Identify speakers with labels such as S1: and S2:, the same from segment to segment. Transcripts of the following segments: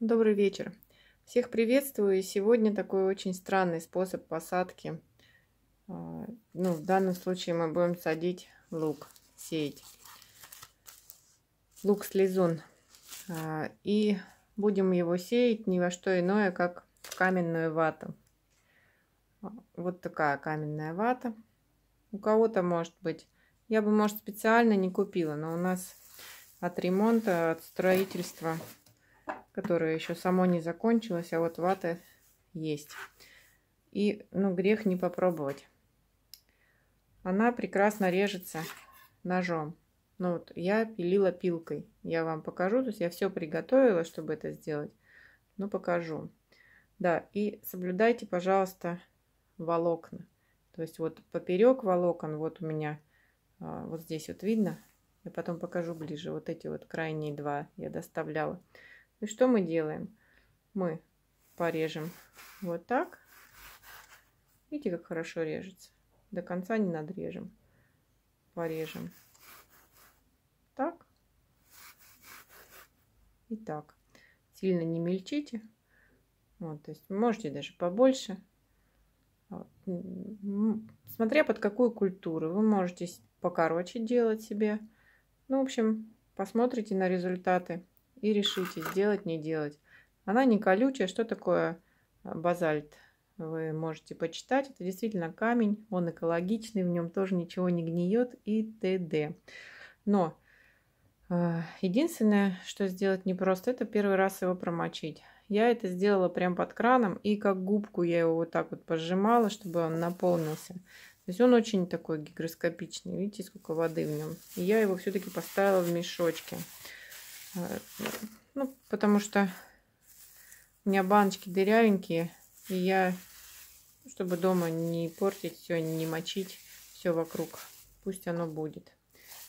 S1: Добрый вечер. Всех приветствую. И сегодня такой очень странный способ посадки. А, ну, в данном случае мы будем садить лук, сеять. Лук слезун. А, и будем его сеять ни во что иное, как в каменную вату. А, вот такая каменная вата. У кого-то может быть. Я бы, может, специально не купила, но у нас от ремонта, от строительства которое еще само не закончилось, а вот вата есть. И, ну, грех не попробовать. Она прекрасно режется ножом. Ну, вот я пилила пилкой. Я вам покажу. То есть я все приготовила, чтобы это сделать. Ну, покажу. Да, и соблюдайте, пожалуйста, волокна. То есть вот поперек волокон, вот у меня, а, вот здесь вот видно. Я потом покажу ближе. Вот эти вот крайние два я доставляла. И что мы делаем? Мы порежем вот так. Видите, как хорошо режется? До конца не надрежем. Порежем. Так. И так. Сильно не мельчите. Вот, то есть можете даже побольше. Смотря под какую культуру. Вы можете покороче делать себе. Ну, в общем, посмотрите на результаты и решите, сделать, не делать. Она не колючая. Что такое а, базальт? Вы можете почитать. Это действительно камень. Он экологичный. В нем тоже ничего не гниет и т.д. Но э, единственное, что сделать непросто, это первый раз его промочить. Я это сделала прям под краном. И как губку я его вот так вот пожимала, чтобы он наполнился. То есть он очень такой гигроскопичный. Видите, сколько воды в нем. И я его все-таки поставила в мешочке. Ну, потому что у меня баночки дырявенькие, и я, чтобы дома не портить все, не мочить все вокруг, пусть оно будет.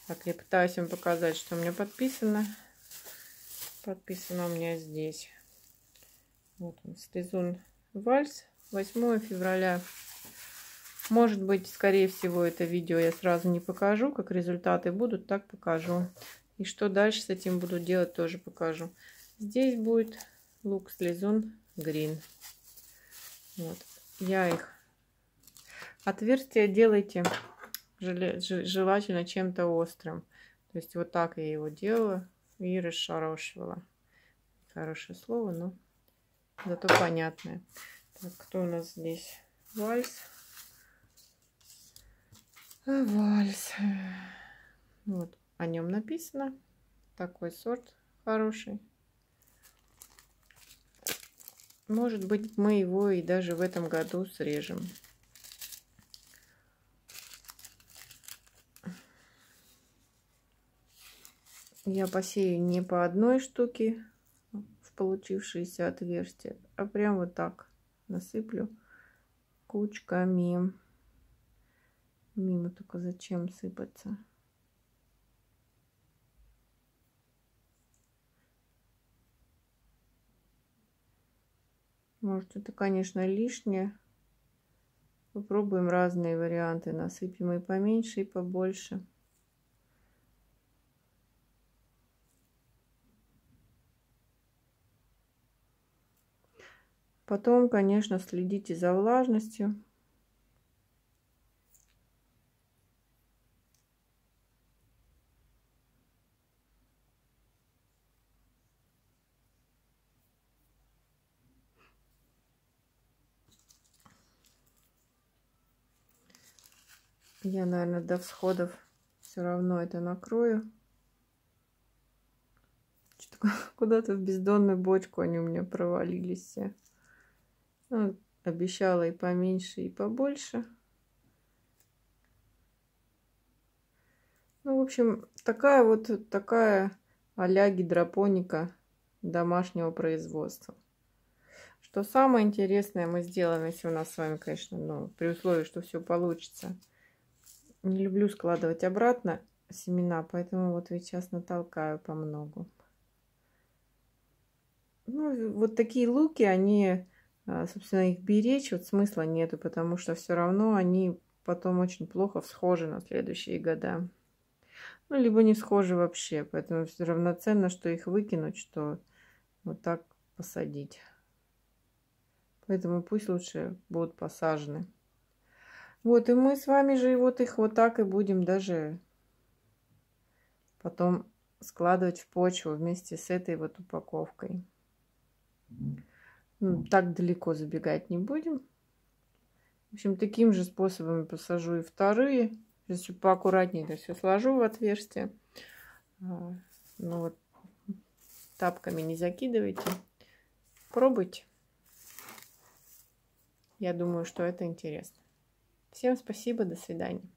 S1: Так, я пытаюсь вам показать, что у меня подписано. Подписано у меня здесь. Вот он, Слезун Вальс, 8 февраля. Может быть, скорее всего, это видео я сразу не покажу, как результаты будут, так покажу. И что дальше с этим буду делать, тоже покажу. Здесь будет лук слезун грин. Вот. Я их... Отверстия делайте желательно чем-то острым. То есть вот так я его делала и расшарошивала. Хорошее слово, но зато понятное. Так, кто у нас здесь? Вальс. Вальс. Вот о нем написано. Такой сорт хороший. Может быть, мы его и даже в этом году срежем. Я посею не по одной штуке в получившееся отверстие, а прям вот так насыплю кучками. Мимо только зачем сыпаться? Может, это, конечно, лишнее. Попробуем разные варианты. Насыпем и поменьше, и побольше. Потом, конечно, следите за влажностью. Я, наверное, до всходов все равно это накрою. Куда-то в бездонную бочку они у меня провалились все. Ну, обещала и поменьше, и побольше. Ну, в общем, такая вот такая а-ля гидропоника домашнего производства. Что самое интересное мы сделаем, если у нас с вами, конечно, ну, при условии, что все получится – не люблю складывать обратно семена, поэтому вот сейчас натолкаю по многу. Ну, вот такие луки, они, а, собственно, их беречь, вот смысла нету, потому что все равно они потом очень плохо всхожи на следующие года. Ну, либо не схожи вообще, поэтому все равноценно, что их выкинуть, что вот так посадить. Поэтому пусть лучше будут посажены. Вот, и мы с вами же вот их вот так и будем даже потом складывать в почву вместе с этой вот упаковкой. Ну, так далеко забегать не будем. В общем, таким же способом посажу и вторые. Сейчас поаккуратнее это все сложу в отверстие. А, ну вот, тапками не закидывайте. Пробуйте. Я думаю, что это интересно. Всем спасибо, до свидания.